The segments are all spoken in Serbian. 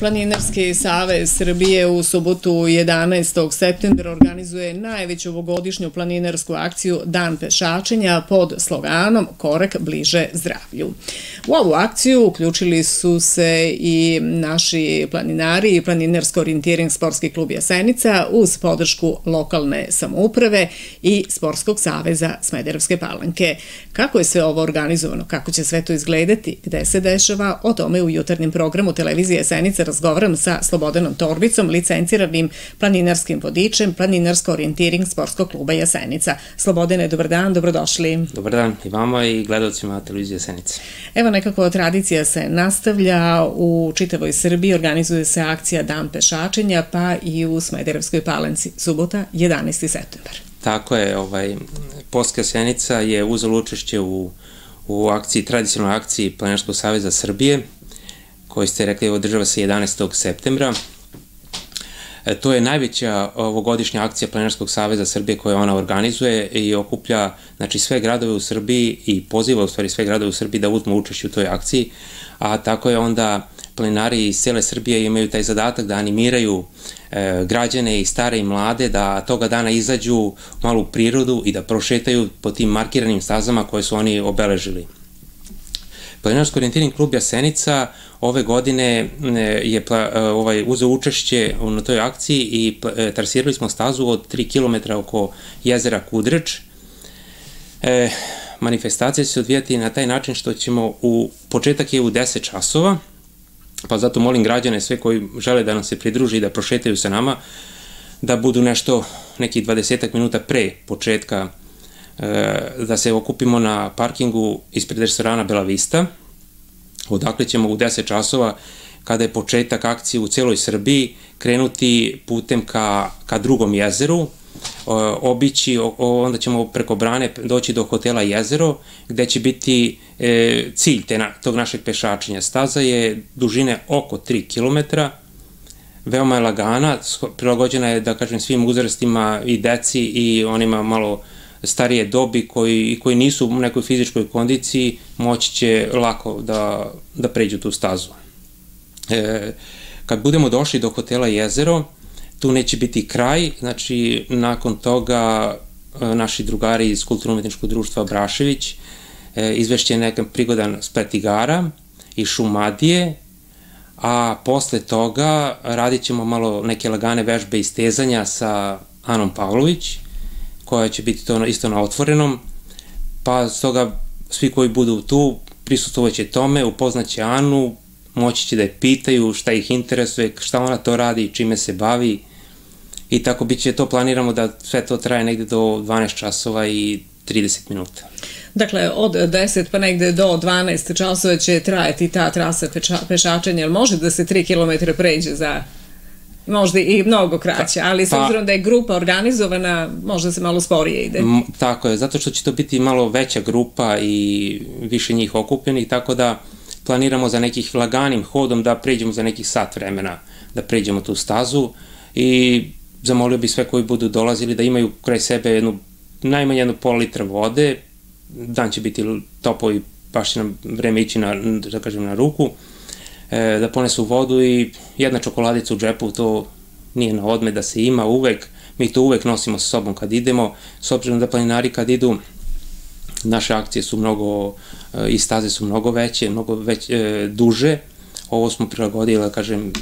Planinarski savez Srbije u subotu 11. septembra organizuje najveću ovogodišnju planinarsku akciju Dan pešačenja pod sloganom Korak bliže zdravlju. U ovu akciju uključili su se i naši planinari i planinarsko orijentiring sportski klub Jasenica uz podršku lokalne samouprave i Sportskog saveza Smederevske palanke. Kako je sve ovo organizovano, kako će sve to izgledati, gde se dešava, o tome u jutarnjem programu televizije Jasenica razgovaram sa Slobodanom Torbicom, licenciranim planinarskim vodičem, planinarsko orijentiring sportskog kluba Jasenica. Slobodene, dobar dan, dobrodošli. Dobar dan i vama i gledalcima televizije Jasenica. Evo nekako tradicija se nastavlja u čitavoj Srbiji, organizuje se akcija Dan pešačenja, pa i u Smederevskoj palenci, subota 11. septembar. Tako je, ovaj, Polska Jasenica je uzela učešće u, u akciji, tradicionalnoj akciji Planinarskog saveza Srbije, koji ste rekli održava se 11. septembra. E, to je najveća ovogodišnja akcija Plenarskog saveza Srbije koja ona organizuje i okuplja znači, sve gradove u Srbiji i poziva u stvari sve gradove u Srbiji da uzmu učešću u toj akciji, a tako je onda plenari iz cele Srbije imaju taj zadatak da animiraju e, građane i stare i mlade da toga dana izađu malo u prirodu i da prošetaju po tim markiranim stazama koje su oni obeležili. Planinarsko orijentiring klub Jasenica ove godine je e, ovaj, uzeo učešće na toj akciji i e, trasirali smo stazu od 3 km oko jezera Kudrč. E, manifestacija će se odvijati na taj način što ćemo u početak je u 10 časova, pa zato molim građane sve koji žele da nam se pridruži i da prošetaju sa nama, da budu nešto nekih 20 minuta pre početka E, da se okupimo na parkingu ispred restorana Bela Vista, odakle ćemo u 10 časova kada je početak akcije u celoj Srbiji krenuti putem ka, ka drugom jezeru, obići, onda ćemo preko brane doći do hotela Jezero, gde će biti e, cilj te na, tog našeg pešačenja. Staza je dužine oko 3 km, veoma je lagana, prilagođena je, da kažem, svim uzrastima i deci i onima malo starije dobi koji, koji nisu u nekoj fizičkoj kondiciji moći će lako da, da pređu tu stazu. E, kad budemo došli do hotela Jezero, tu neće biti kraj, znači nakon toga e, naši drugari iz Kulturno-umetničkog društva Brašević e, izvešće nekam prigodan splet igara i šumadije, a posle toga radit ćemo malo neke lagane vežbe i stezanja sa Anom Pavlović, koja će biti to isto na otvorenom, pa stoga svi koji budu tu prisustovaće tome, upoznaće Anu, moći će da je pitaju šta ih interesuje, šta ona to radi, čime se bavi i tako bit će to, planiramo da sve to traje negde do 12 časova i 30 minuta. Dakle, od 10 pa negde do 12 časova će trajati ta trasa peča, pešačenja, ali može da se 3 km pređe za možda i mnogo kraće, ali s pa- obzirom da je grupa organizovana, možda se malo sporije ide. M, tako je, zato što će to biti malo veća grupa i više njih okupljenih, tako da planiramo za nekih laganim hodom da pređemo za nekih sat vremena, da pređemo tu stazu i zamolio bi sve koji budu dolazili da imaju kraj sebe jednu, najmanje jednu pol litra vode, dan će biti topo i baš će nam vreme ići na, da kažem, na ruku, e, da ponesu vodu i jedna čokoladica u džepu, to nije na odme da se ima uvek, mi to uvek nosimo sa sobom kad idemo, s obzirom da planinari kad idu, naše akcije su mnogo, e, i staze su mnogo veće, mnogo već, e, duže, ovo smo prilagodili, da kažem,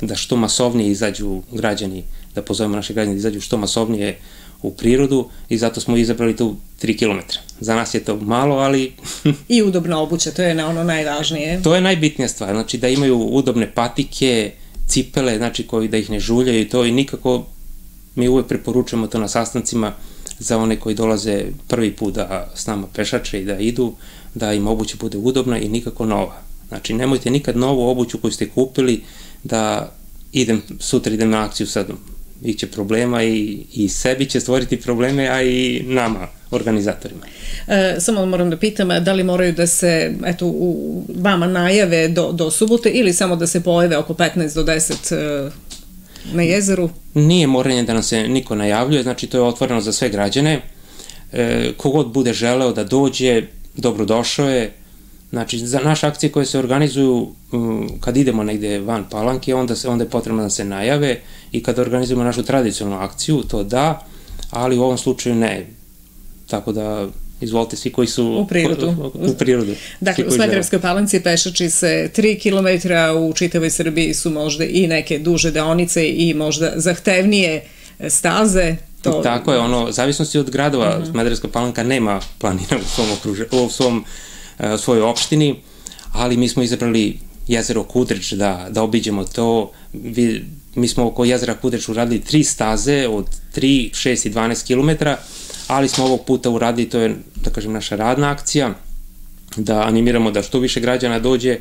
da što masovnije izađu građani, da pozovemo naše građane da izađu što masovnije u prirodu i zato smo izabrali tu 3 km. Za nas je to malo, ali... I udobna obuća, to je na ono najvažnije. To je najbitnija stvar, znači da imaju udobne patike, cipele, znači koji da ih ne žuljaju i to i nikako mi uvek preporučujemo to na sastancima za one koji dolaze prvi put da s nama pešače i da idu, da im obuća bude udobna i nikako nova. Znači nemojte nikad novu obuću koju ste kupili da idem, sutra idem na akciju sad biće problema i, i sebi će stvoriti probleme, a i nama, organizatorima. E, samo moram da pitam, da li moraju da se, eto, u, vama najave do, do subote ili samo da se pojave oko 15 do 10 e, na jezeru? Nije moranje da nam se niko najavljuje, znači to je otvoreno za sve građane. E, kogod bude želeo da dođe, dobrodošao je, Znači, za naše akcije koje se organizuju kad idemo negde van Palanke, onda, se, onda je potrebno da se najave i kada organizujemo našu tradicionalnu akciju, to da, ali u ovom slučaju ne. Tako da Izvolite, svi koji su... U prirodu. U prirodu. Dakle, u Smederevskoj palanci pešači se 3 km, u čitavoj Srbiji su možda i neke duže deonice i možda zahtevnije staze. To... Tako je, ono, zavisnosti od gradova, uh mhm. -huh. Smederevska palanka nema planina u svom, okruže, u svom, uh, svojoj opštini, ali mi smo izabrali jezero Kudrić da, da obiđemo to. Vi, mi smo oko jezera Kudrić uradili tri staze od 3, 6 i 12 kilometra, ali smo ovog puta uradili, to je, da kažem, naša radna akcija, da animiramo da što više građana dođe,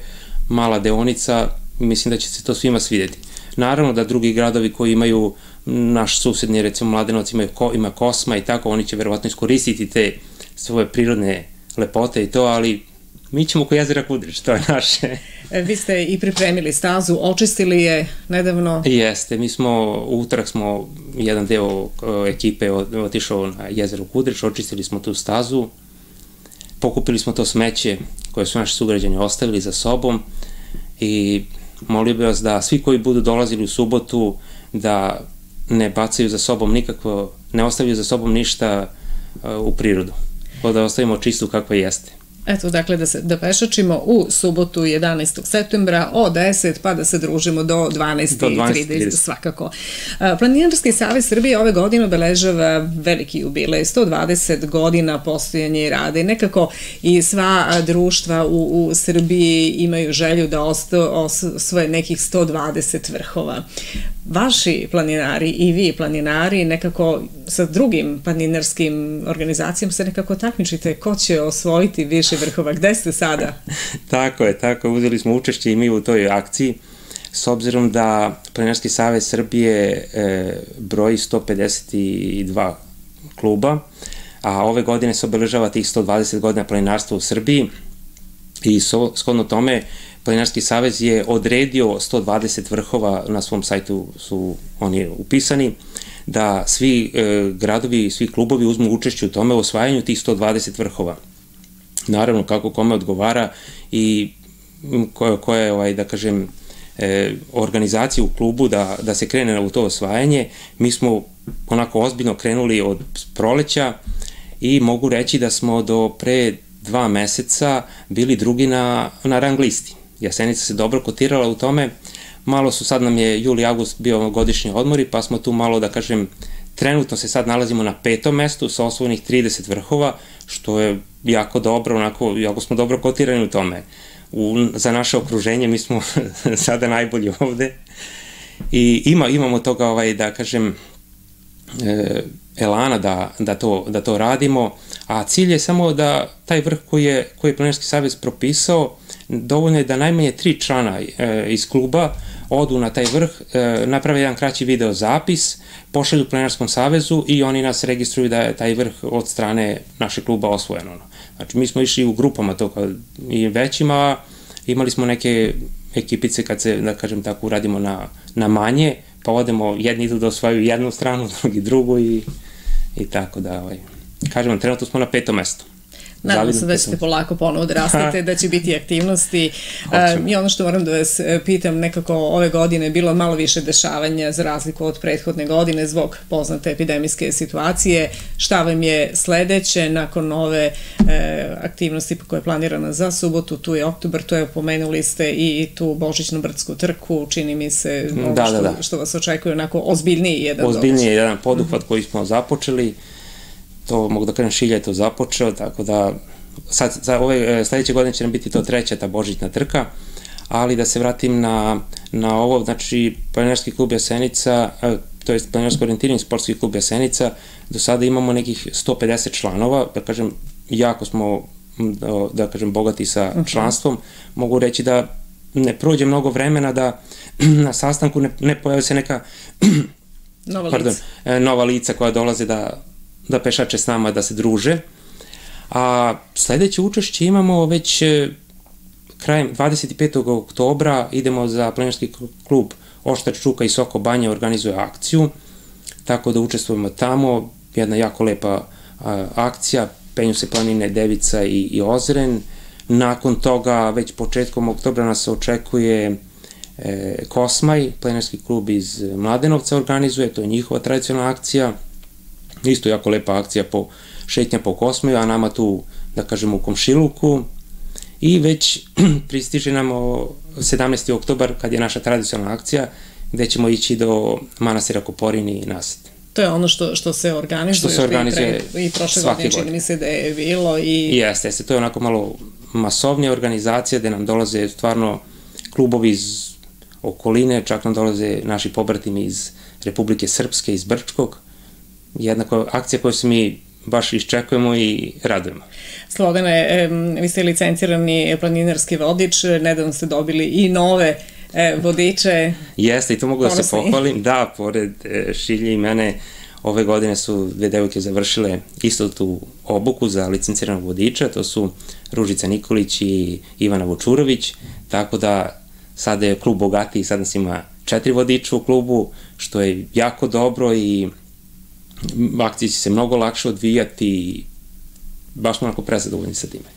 mala deonica, mislim da će se to svima svideti. Naravno da drugi gradovi koji imaju naš susedni, recimo Mladenovac imaju ko, ima Kosma i tako, oni će verovatno iskoristiti te svoje prirodne lepote i to, ali mi ćemo ko jezera Kudrić, to je naše. E, vi ste i pripremili stazu, očistili je nedavno? Jeste, mi smo, u utorak smo, jedan deo ekipe otišao na jezero Kudrić, očistili smo tu stazu, pokupili smo to smeće koje su naši sugrađani ostavili za sobom i molio bih vas da svi koji budu dolazili u subotu da ne bacaju za sobom nikakvo, ne ostavljaju za sobom ništa u prirodu, da ostavimo čistu kakva jeste. Eto, dakle, da, se, da pešačimo u subotu 11. septembra od 10 pa da se družimo do 12.30 svakako. Planinarski savez Srbije ove godine obeležava veliki jubilej, 120 godina postojanja i rada i nekako i sva društva u, u Srbiji imaju želju da osvoje nekih 120 vrhova vaši planinari i vi planinari nekako sa drugim planinarskim organizacijama se nekako takmičite ko će osvojiti više vrhova. Gde ste sada? tako je, tako Uzeli smo učešće i mi u toj akciji s obzirom da Planinarski savez Srbije e, broji 152 kluba, a ove godine se obeležava tih 120 godina planinarstva u Srbiji i so, shodno tome Planinarski savez je odredio 120 vrhova, na svom sajtu su oni upisani, da svi e, gradovi, svi klubovi uzmu učešće u tome u osvajanju tih 120 vrhova. Naravno, kako kome odgovara i koja, koja je, ovaj, da kažem, e, organizacija u klubu da, da se krene u to osvajanje. Mi smo onako ozbiljno krenuli od proleća i mogu reći da smo do pre dva meseca bili drugi na, na rang listi. Jasenica se dobro kotirala u tome, malo su, sad nam je juli, august bio godišnji odmori, pa smo tu malo, da kažem, trenutno se sad nalazimo na petom mestu sa osvojenih 30 vrhova, što je jako dobro, onako, jako smo dobro kotirani u tome. U, za naše okruženje mi smo sada najbolji ovde i ima, imamo toga, ovaj, da kažem, elana da, da, to, da to radimo, a cilj je samo da taj vrh koji je, koji je Planerski savez propisao, dovoljno je da najmanje tri člana e, iz kluba odu na taj vrh, e, naprave jedan kraći video zapis, pošalju Plenarskom savezu i oni nas registruju da je taj vrh od strane našeg kluba osvojen. Ono. Znači, mi smo išli u grupama to kao i većima, imali smo neke ekipice kad se, da kažem tako, uradimo na, na manje, pa odemo, jedni idu da osvaju jednu stranu, drugi drugu i, i tako da, ovaj, kažemo, trenutno smo na petom mestu. Nadam se da ćete polako ponovo da rastete, da će biti aktivnosti. I ono što moram da vas e, pitam, nekako ove godine je bilo malo više dešavanja za razliku od prethodne godine zbog poznate epidemijske situacije. Šta vam je sledeće nakon ove e, aktivnosti koje je planirana za subotu, tu je oktobar, to je pomenuli ste i tu Božićnu brdsku trku, čini mi se da, da, što, da. što vas očekuje onako ozbiljniji jedan Ozbiljniji jedan poduhvat -hmm. koji smo započeli to mogu da kažem Šilja je to započeo, tako da sad, za ove, e, sledeće godine će nam biti to treća ta božićna trka, ali da se vratim na, na ovo, znači planinarski klub Jasenica, e, to je planinarsko orijentirani sportski klub Jasenica, do sada imamo nekih 150 članova, da kažem, jako smo, da, da kažem, bogati sa mhm. članstvom, mogu reći da ne prođe mnogo vremena da na sastanku ne, ne pojave se neka nova, pardon, lica. E, nova lica koja dolaze da da pešače s nama da se druže. A sledeće učešće imamo već e, krajem 25. oktobra idemo za planinarski klub Oštar Čuka i Soko Banja organizuje akciju, tako da učestvujemo tamo, jedna jako lepa a, akcija, penju se planine Devica i, i Ozren, Nakon toga, već početkom oktobra nas očekuje e, Kosmaj, plenerski klub iz Mladenovca organizuje, to je njihova tradicionalna akcija, isto jako lepa akcija po šetnja po Kosmaju, a nama tu, da kažemo, u Komšiluku, i već pristiže nam 17. oktobar, kad je naša tradicionalna akcija, gde ćemo ići do manastira Koporini i nazad. To je ono što, što se organizuje, što se organizuje i, pre, i prošle godine, čini mi se da je bilo. I... Jeste, jeste, to je onako malo masovnija organizacija gde nam dolaze stvarno klubovi iz okoline, čak nam dolaze naši pobratimi iz Republike Srpske, iz Brčkog. Jednako akcija koju se mi baš iščekujemo i radujemo. Slogane, vi ste licencirani planinarski vodič, nedavno ste dobili i nove e, vodiče. Jeste, i to mogu da se pohvalim. Da, pored e, Šilje i mene, ove godine su dve devojke završile isto tu obuku za licenciranog vodiča, to su Ružica Nikolić i Ivana Vočurović, tako da sada je klub bogatiji, sad nas ima četiri vodiča u klubu, što je jako dobro i akcije će se mnogo lakše odvijati i baš smo onako prezadovoljni sa time.